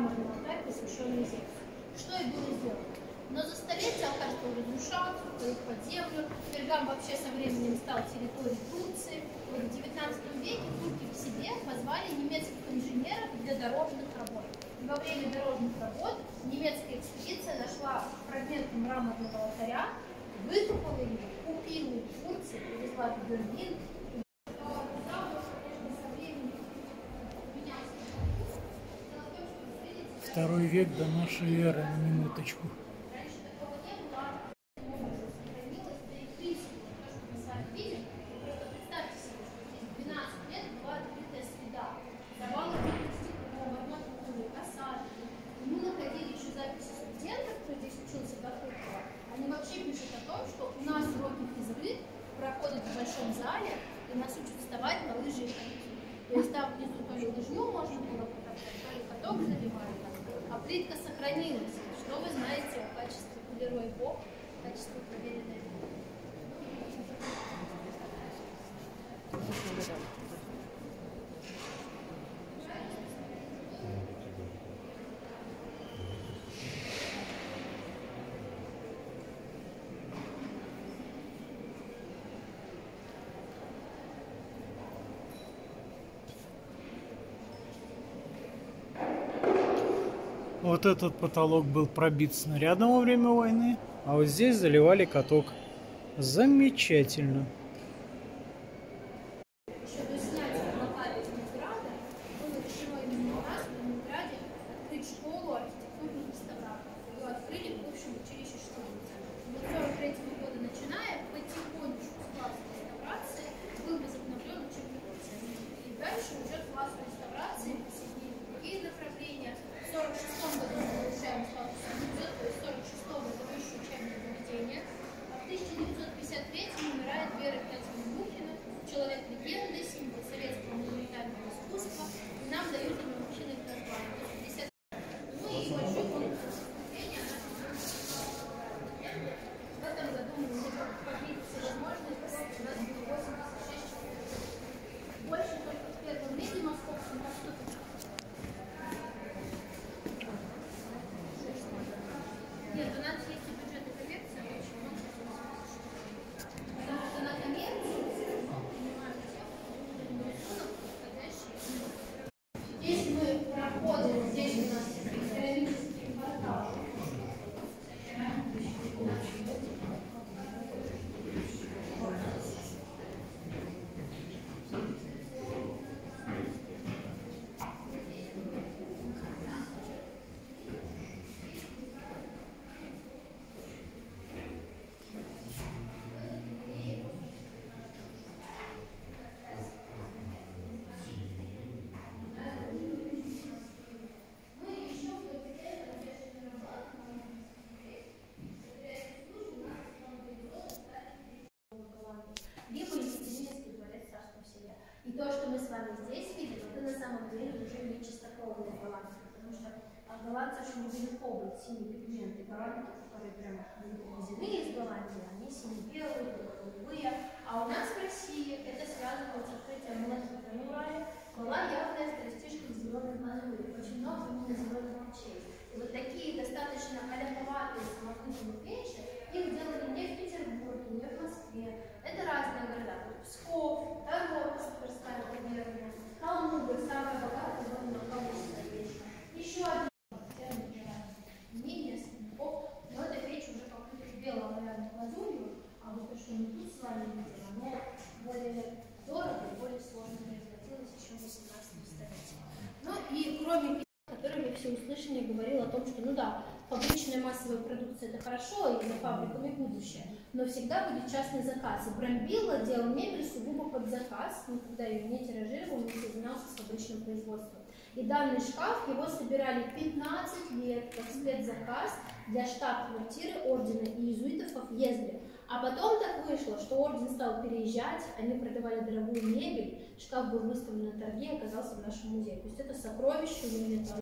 мраморный алтарь, посвященный Зевсу. Что и было сделано. Но за столетия алтарь стал разрушаться, уходить под землю. Пергам вообще со временем стал территорией Турции. В 19 веке турки к себе позвали немецких инженеров для дорожных работ. И во время дорожных работ немецкая экспедиция нашла фрагменты мраморного алтаря, выкопала его, купила в Турции, привезла в Берлин. Второй век до нашей эры, на минуточку. Раньше такого не было, образом сохранилось, да и в принципе, вот то, что мы с вами видим, просто представьте себе, что здесь 12 лет была открытая среда, завалы стеклом, арматурой, осадкой. И мы находили еще записи студентов, кто здесь учился до Куркова. Они вообще пишут о том, что у нас уроки физры проходят в большом зале, и нас учат вставать на лыжи и коньки. То есть там внизу то ли можно было покатать, то ли каток плитка сохранилась. Что вы знаете о качестве о качестве проверенной Вот этот потолок был пробит снарядом во время войны, а вот здесь заливали каток. Замечательно. Yeah, то, что мы с вами здесь видим, это на самом деле уже не чистокровные голландцы, потому что а голландцы очень любили побыть, синие пигменты. Голландцы, которые прямо привезены из Голландии, они сине-белые, голубые. А у нас в России это связано с открытием Малахита на Урале. Была явная старостишка зеленых лазурей, очень много именно зеленых печей. И вот такие достаточно аляповатые самобытные печи, их делали не в Петербурге, не в Москве. Это разные города. Вот Псков, Таропольск, Тверская губерния, Калмыга, самая богатая зона Калмыцкая печь. Еще одна не местников, но эта печь уже покрыта бело-оловянной глазурью, а вот то, что мы тут с вами видим, оно более дорого и более сложно производилось еще в 18 столетии. Ну и кроме которыми все услышание говорил о том, что ну да, фабричная массовая продукция это хорошо, и за фабриками будущее, но всегда будет частный заказ. И Брамбилла делал мебель сугубо под заказ, никогда ее не тиражировал, не соединялся с фабричным производством. И данный шкаф его собирали 15 лет как спецзаказ для штаб-квартиры ордена иезуитов в Ездре. А потом так вышло, что орден стал переезжать, они продавали дорогую мебель, шкаф был выставлен на торге и оказался в нашем музее. То есть это сокровище,